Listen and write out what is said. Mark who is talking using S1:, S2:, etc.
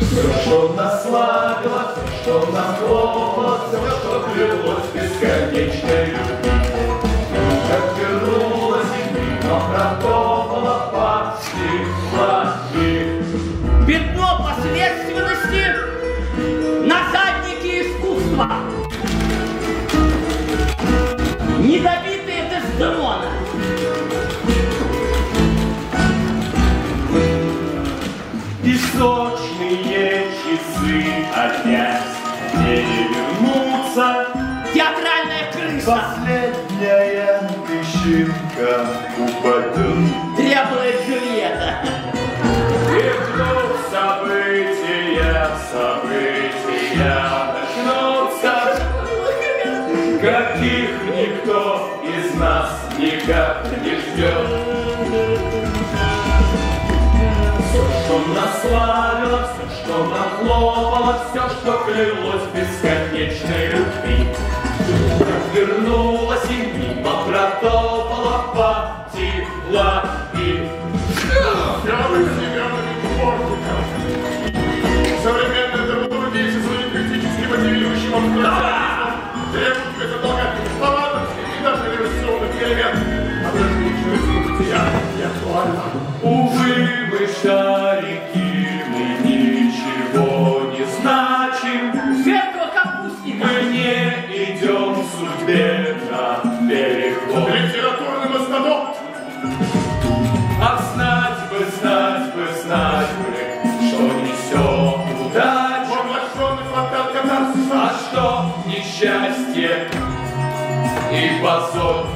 S1: Все, что нас славило, все, что нам хлопало, все, что клялось бесконечной любви. Как вернулась и но протопала по Песочные часы опять не вернутся.
S2: Театральная крыса.
S1: Последняя песчинка упадет.
S2: Дряблая Джульетта.
S1: И вдруг события, события начнутся, каких никто из нас никак не ждет. Все, что нас славило, все, что нахлопало, все, что клялось бесконечной любви. Вернулась и мимо протопала по тепла и
S3: семенами творчиков. Современная драматургия со своим критически мотивирующим абстракционизмом требует безотлагательных и даже революционных элементов. А даже бытия не актуально.
S1: Увы, мы судьбе на переход.
S3: Литературный мастодонт.
S1: А знать бы, знать бы, знать бы, что несет удачу,
S3: Воплощенный фонтан катарсиса.
S1: а что несчастье и позор.